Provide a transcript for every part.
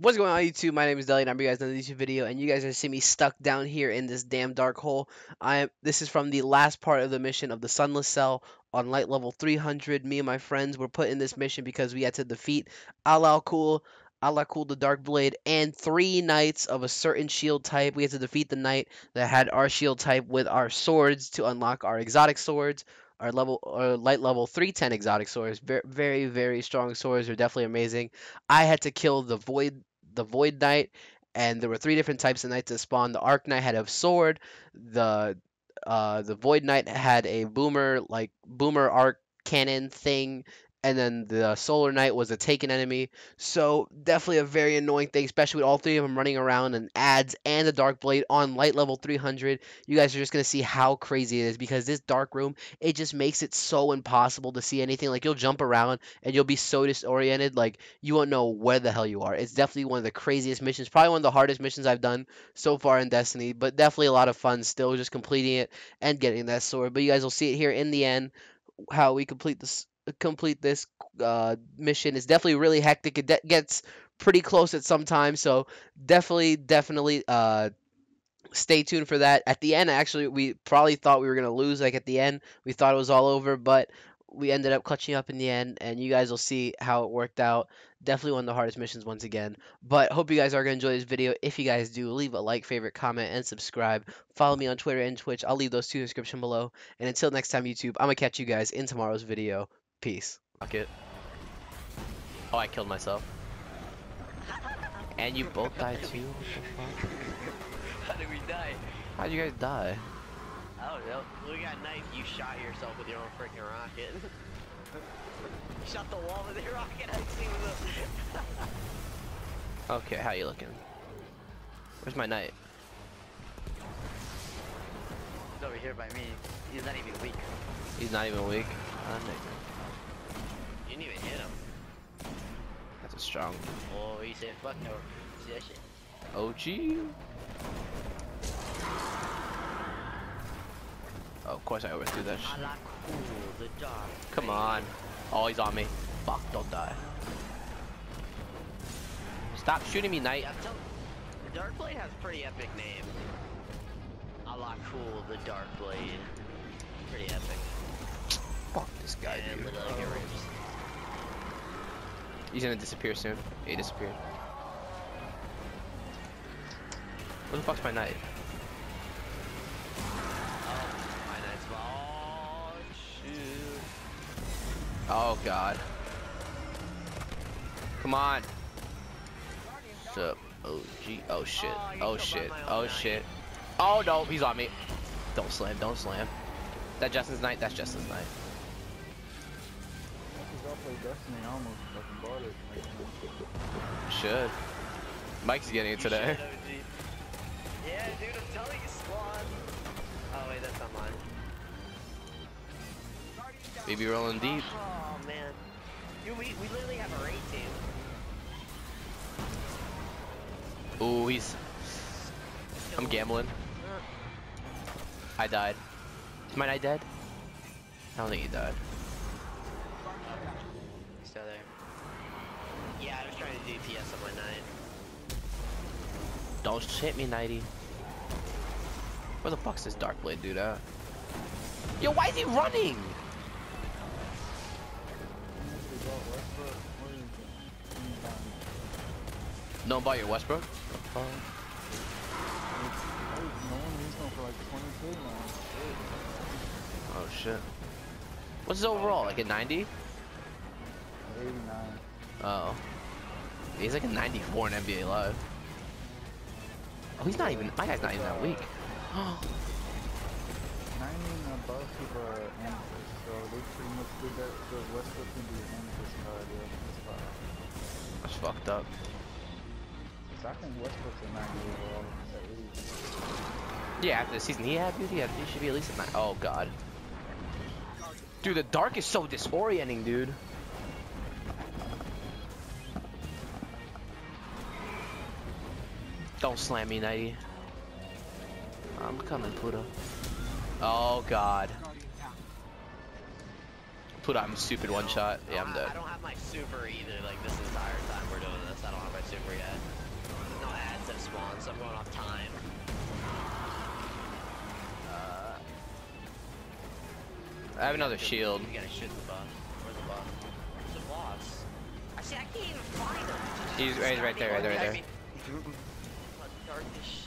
What's going on YouTube? My name is Deli and I'm you guys another YouTube video and you guys are seeing me stuck down here in this damn dark hole. I am this is from the last part of the mission of the Sunless Cell on light level 300. Me and my friends were put in this mission because we had to defeat Alak-Hul, Al Kul the Dark Blade, and three knights of a certain shield type. We had to defeat the knight that had our shield type with our swords to unlock our exotic swords our level or light level 310 exotic swords very very very strong swords are definitely amazing i had to kill the void the Void Knight, and there were three different types of knights that spawned. The Arc Knight had a sword. The uh, the Void Knight had a boomer like boomer arc cannon thing, and then the Solar Knight was a taken enemy. So definitely a very annoying thing, especially with all three of them running around and ads and the Dark Blade on light level 300. You guys are just gonna see how crazy it is because this dark room it just makes it so impossible to see anything. Like you'll jump around and you'll be so disoriented, like you won't know where the hell you are. It's definitely one of the craziest missions, probably one of the hardest missions I've done so far in Destiny, but definitely a lot of fun still just completing it and getting that sword. But you guys will see it here in the end how we complete this complete this uh, mission. It's definitely really hectic. It de- gets pretty close at some time, so definitely, definitely uh, stay tuned for that. At the end, actually, we probably thought we were gonna lose. Like at the end, we thought it was all over, but we ended up clutching up in the end, and you guys will see how it worked out. Definitely one of the hardest missions once again. But hope you guys are going to enjoy this video. If you guys do, leave a like, favorite, comment, and subscribe. Follow me on Twitter and Twitch. I'll leave those two in the description below. And until next time, YouTube, I'm going to catch you guys in tomorrow's video. Peace. Fuck it. Oh, I killed myself. And you both died too? How did we die? How'd you guys die? I don't know. We got knife. You shot yourself with your own freaking rocket. you shot the wall with your rocket. I see the. okay, how you looking? Where's my knight? He's over here by me. He's not even weak. He's not even weak. Uh, you didn't even hit him. That's a strong. Oh, he said fuck no. See that shit? OG. Oh, of course I overthrew that shit. Cool, the dark. Come on. Oh, he's on me. Fuck, don't die. Stop shooting me, knight. Yeah, the Dark Blade has a pretty epic name. A lot cool, the Dark Blade. Pretty epic. Fuck this guy, and dude. He's gonna disappear soon. He disappeared. Where the fuck's my knight? Oh god. Come on. What's up? Oh gee. Oh shit. Oh shit. Oh shit. Oh no, he's on me. Don't slam. Don't slam. That Justin's knight. That's Justin's knight. Should. Mike's getting it today. Yeah, dude, I'm telling you, squad. Oh wait, that's not mine. Maybe rolling deep. Oh man. Dude, we, we literally have a raid team. Ooh, he's... I'm gambling. Uh. I died. Is my knight dead? I don't think he died. Still there. Yeah, I was trying to do PS on my knight. Don't hit me, Nighty. Where the fuck's this Dark Blade dude at? Yo, why is he running? Know about your Westbrook? Oh shit. What's his overall? Like a 90? 89. Oh. He's like a 94 in NBA Live. Oh, he's not even. My guy's not even that weak. 90 above people are amethyst, so they pretty much did that. So Westbrook can be an amethyst card, yeah. That's fucked up. So I think Westbrook's a 90 overall, at least. Yeah, after the season he had, dude, he, had, he should be at least a 9. Oh, God. Dude, the dark is so disorienting, dude. Don't slam me, Nighty. I'm coming, puta. Oh god. Puta, I'm stupid one shot. Yeah, I'm dead. I don't have my super either. Like this entire time we're doing this, I don't have my super yet. No ads have spawned, so I'm going off time. Uh, I have another shield. You gotta shoot the buff. Where's the buff? Where's the boss? I can't even find him. He's, he's right there, right there, right there. Darkish.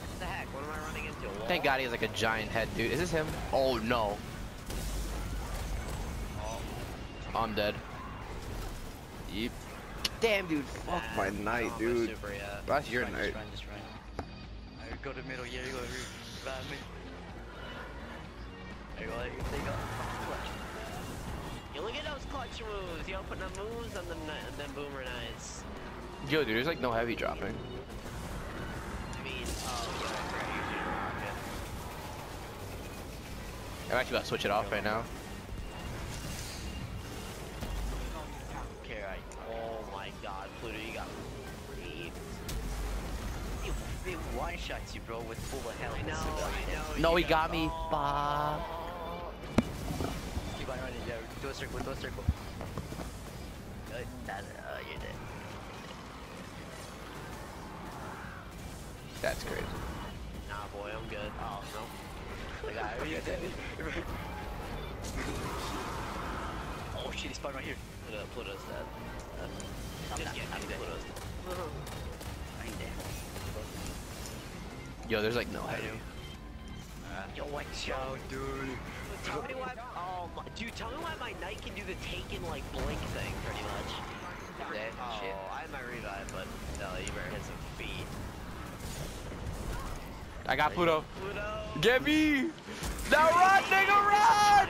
What the heck? What am I running into? Wall? Thank God he has like a giant head, dude. Is this him? Oh no. Oh, I'm dead. Yep. Damn, dude. Fuck my night, my dude. Super, yeah. That's your Just run, night. Just run, just run. I go to middle, yeah, you go. Grab me. There you go. There you go. Clutch. Yo, look at those clutch moves. Yo, putting the moves on them, them boomer knights. Yo, dude, there's like no heavy dropping. I mean, oh, yeah, I forgot you shoot a rocket. I'm actually about to switch it off right now. Okay, right. Oh my god, Pluto, you got raped. He, he one shots you, bro, with full of hell. I know, I know. No, he got me. oh. Fuck. Keep on running, yeah. Do a circle, do a circle. Uh, nah, nah, uh, you're dead. That's crazy. Nah, boy, I'm good. Oh, no. The guy, are dead? Oh shit, he spawned right here. Pluto, Pluto's dead. Uh, I'm just not- I'm dead. Pluto's dead. I'm dead. Yo, there's like no heavy. Yo, watch out, dude. Tell me why, oh my, dude, tell me why my knight can do the take taken, like, blink thing, pretty much. Dead, Oh, shit. I had my revive, but, no, you better hit some feet. I got Pluto. Pluto! Get me! Now run, nigga, run!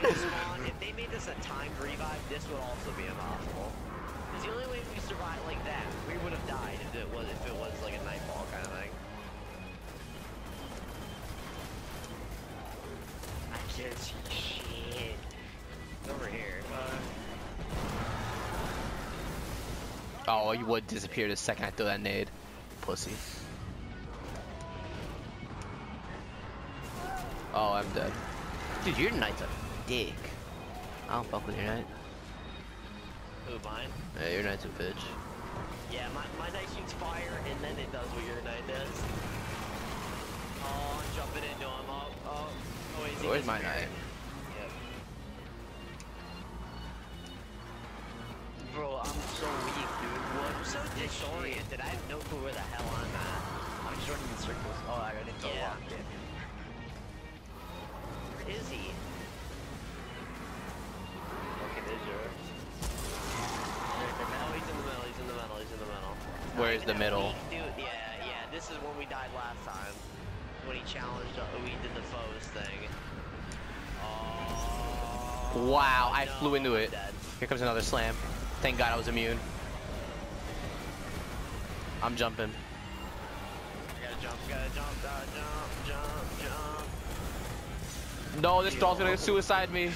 If they made this a timed revive, this would also be impossible. Because the only way we survived like that, we would have died if it was if it was like a nightfall kind of thing. I can't see shit. It's over here. Oh, you would disappear the second I throw that nade. Pussy. Oh, I'm dead. Dude, your knight's a dick. I don't fuck with your knight. Who mine? Yeah, your knight's a bitch. Yeah, my my knight shoots fire and then it does what your knight does. Oh, I'm jumping into him. Oh, oh. Oh, is Where's my disappearing? knight? Yep. Bro, I'm so weak, dude. What? I'm so disoriented. I have no clue where the hell I'm at. I'm just running in circles. Oh, I got into Yeah. a lock. Yeah. Where is he? Okay, there's your. Oh, he's in the middle. He's in the middle. He's in the middle. Where's the middle? weak Dude, yeah, yeah. This is when we died last time. When he challenged. Uh, we did the foes thing. Oh. Wow, I no, flew into I'm it. dead. Here comes another slam. Thank God I was immune. I'm jumping. I gotta jump. Gotta jump. Gotta jump. Jump. Jump. No, this doll's gonna suicide me.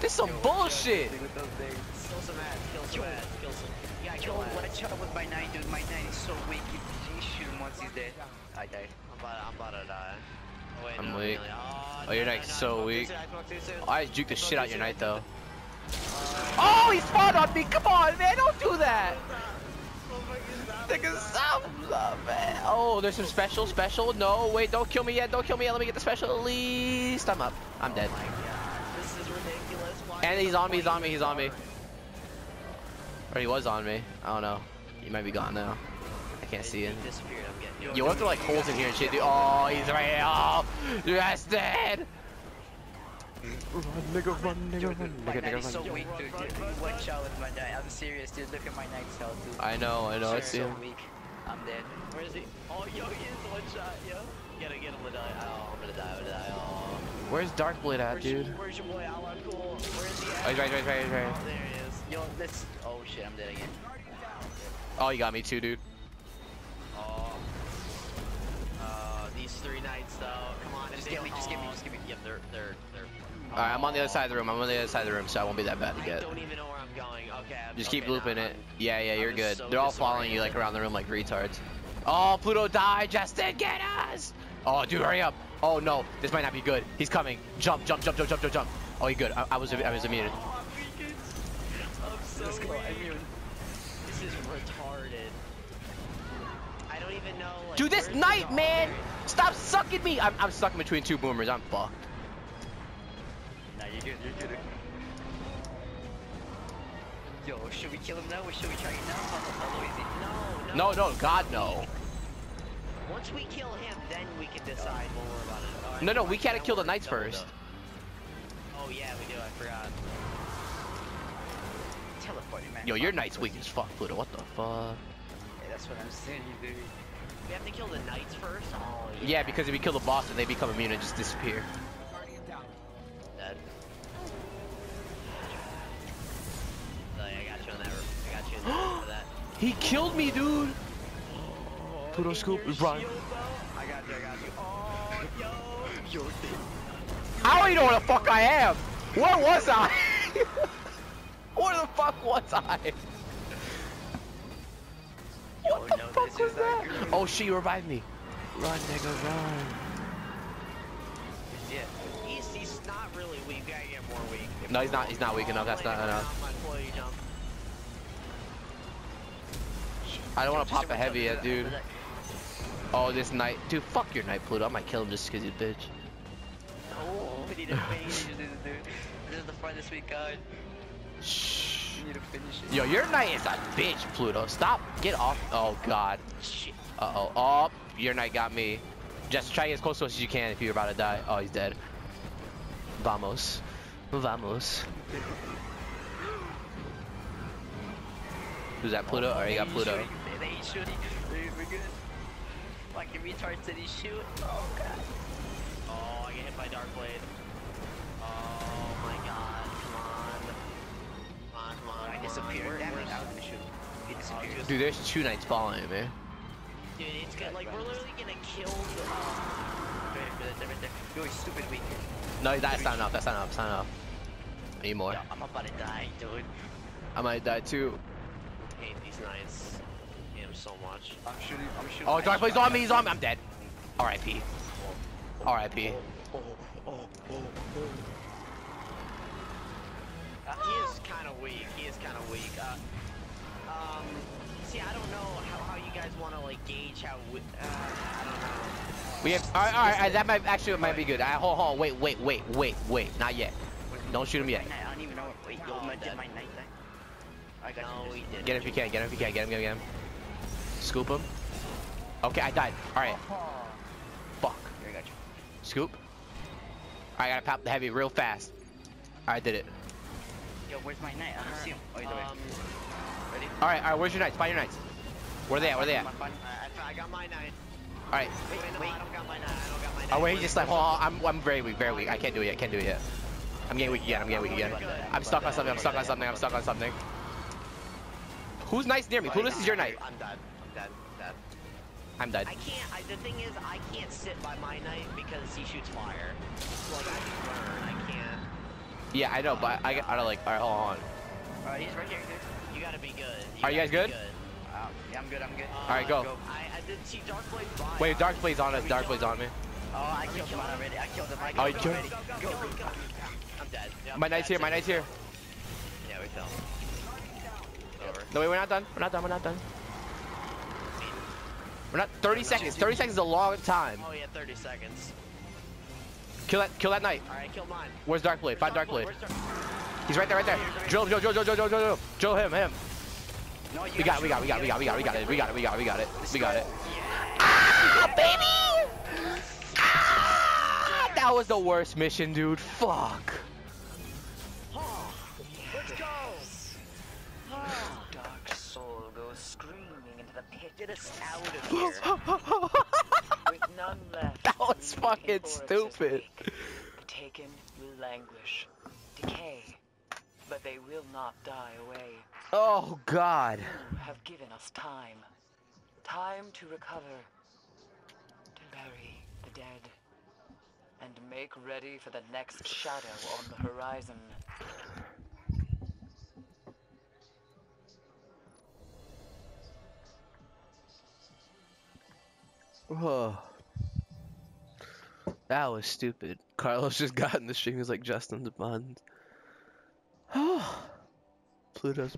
This is some bullshit. With those days. Kill some ads. Kill some Yo. Kill some. Yeah, Yo, kill ads. watch out with my knight, dude. My knight is so weak. If you shoot him once he's dead, I died. I'm about, I'm about to die. Oh, wait, I'm no, weak. really. Oh, Oh, your no, knight's no, so I spoke too weak. soon, I spoke too soon. I juked the shit out your knight though. Uh, Oh, he spawned on me. Come on, man. Don't do that. Oh my God, Nigga, stop, stop, man. Oh, there's some special, special. No, wait, don't kill me yet. Don't kill me yet. Let me get the special at least. I'm up. I'm dead. Oh my God, this is ridiculous. Why And he's on me, he's on me, he's on me. Or he was on me. I don't know. He might be gone now. I can't see him. disappeared. I'm getting. Yo, what if there like holes in here and shit, dude? Oh, he's right here. Oh, that's dead. Run, nigga, run, nigga, Dude, run. my Nigga, knight nigga, is so run. weak, dude. dude. Watch out with my knight. I'm serious, dude. Look at my knight's health, dude. I know, I know, I He's see so him. weak. I'm dead. Where is he? Oh, yo, he is one shot, yo. You gotta get him to die. Oh, I'm gonna die. I'm gonna die. Oh. Where's Darkblade at, Where's your, dude? where's your boy Ala Cool? Where is he at? Oh, he's right, right, right, right. Oh, there he is. Yo, let's. Oh shit, I'm dead again. Oh, you got me too, dude. Oh. Uh, these three knights though. Come on, Just get me, just get me, just get me. Yep, they're they're they're. Alright, I'm on the other side of the room. I'm on the other side of the room, so I won't be that bad to I get. don't even know where I'm going. Okay. I'm- Just okay, keep looping now it. I'm- Yeah, yeah, you're good. so They're all following you like around the room like retards. Oh, Pluto died. Justin, get us! Oh, dude, hurry up. Oh no, this might not be good. He's coming. Jump, jump, jump, jump, jump, jump, jump. Oh, he good. I, I was, I was immune. Oh, I'm weak. I'm so Let's go. I'm immune. This is retarded. I I don't even know. Like, Dude, this where's the knight, dog? man! Stop sucking me! I'm, I'm stuck in between two boomers. I'm fucked. Nah, you're good, you're good. Yo, should we kill him now or should we try it now? How, how low is he? it is. No, No, no. no, God, no. Once we kill him, then we can decide more about it. Alright, No, no, we gotta can't kill the knights first. Oh yeah, we do. I forgot. Teleporting, man. Yo, your knight's weak as fuck, Pluto. What the fuck? Yeah, that's what I'm saying, dude. We have to kill the knights first. Oh yeah. Yeah, because if we kill the boss, then they become immune and just disappear. He killed me, dude. Pluto scoop, shield, though? I got you. I got you. Oh, yo. Yo, I don't even know where the fuck I am. Where was I? where the fuck was I? What Oh, the no, fuck was that? good. Oh, she revived me. Run, nigga, run. Yeah. He's, he's not really weak. We gotta get more weak. If No, he's not- he's not weak enough, that's not enough. I don't want to pop a heavy yet, dude. Oh, this knight. Dude, fuck your knight, Pluto. I might kill him just because he's a bitch. Oh, we need to finish this, dude. This is the farthest we got. Shh. We need to finish it. Yo, your knight is a bitch, Pluto. Stop. Get off. Oh, God. Shit. Uh-oh. Oh, your knight got me. Just try to get as close to us as you can if you're about to die. Oh, he's dead. Vamos. Vamos. Who's that, Pluto? Oh, or you got Pluto. Shooting, shooting. They- We're good. Fucking retard said he's shoot. Oh god. Oh, I get hit by Dark Blade. Oh my god. Come on. Come on, come on. I come disappeared. on. Where- Damn it, I was gonna shoot. He disappeared. Dude, there's two knights following me. Dude, it's good. Like, we're literally gonna kill the. Right there, right there, right there. Stupid weak. No, that's not enough. That's not enough. That's not enough. I need more. Yo, I'm about to die, dude. I might die too. hate these knights. So much. I'm shooting. I'm shooting. Oh, Dark shot- on me. He's on me. I'm dead. R.I.P. R.I.P. Uh, he is kind of weak. He is kind of weak. Uh, um, see, I don't know how, how you guys want to like gauge how. wi- Uh, I don't know. We have. All right, all right, all right. That might actually might be good. I, hold, hold. Wait, wait, wait, wait, wait. Not yet. Don't shoot him yet. I don't even know. Wait, yo, I'm get my knight back. I got No, you. didn't. Get him if you can. Get him if you can. Get him. Get him. Get him. Scoop him. Okay, I died. All right. Fuck. Here, I got you. Scoop. All right, I gotta pop the heavy real fast. All right, did it. Yo, where's my knight? I don't see him. Oh, he's Um, here. Ready? All right, all right. Where's your knights? Find your knights. Where are they at? Where are they at? I, I got my knight. All right. Wait, no, I don't got my knight. I don't got my knight. Oh wait, he just like, hold on. I'm, I'm very weak. Very weak. I can't do it yet. Can't do it yet. I'm getting weak again. I'm getting weak again. I'm stuck on something. I'm stuck on something. I'm stuck on something. Who's nice near me? Who this is your knight? I'm dead. I'm dead. dead. I'm dead. I can't. I, the thing is, I can't sit by my knight because he shoots fire. So, like I can burn. I can't. Yeah, I know, but I, I gotta like, all right, hold on. Alright, he's right here. dude. You gotta be good. Are you guys be good? Uh, yeah, I'm good. I'm good. Uh, Alright, go. I, I did see Dark Blade by. Wait, Dark Blade's on us. Dark Blade's on me. Oh, I killed him already. I killed him. I Oh, killed him already. Go, go, Go, go, go, go, go. I'm dead. Yep, My knight's here. My it. knight's here. Yeah, we fell. Over. No, wait, we're not done. We're not done. We're not done. We're not 30 seconds. 30 seconds is a long time. Oh yeah, 30 seconds. Kill that kill that knight. Alright, kill mine. Where's Darkblade? Find Darkblade. He's right there, right there. Drill, drill, drill, drill, drill, drill, drill, drill him, him. We got, we got, we got, we got, we got, we got it, we got it, we got it, we got it, we got it. Ah, baby! Ah, that was the worst mission, dude. Fuck. Get us out of here. With none left. That was fucking meeting forest is stupid. The taken will languish, decay, but they will not die away. Oh God. You have given us time. Time to recover, to bury the dead, and make ready for the next shadow on the horizon. Oh. That was stupid. Carlos just got in the stream. He was like Justin's buns. Pluto's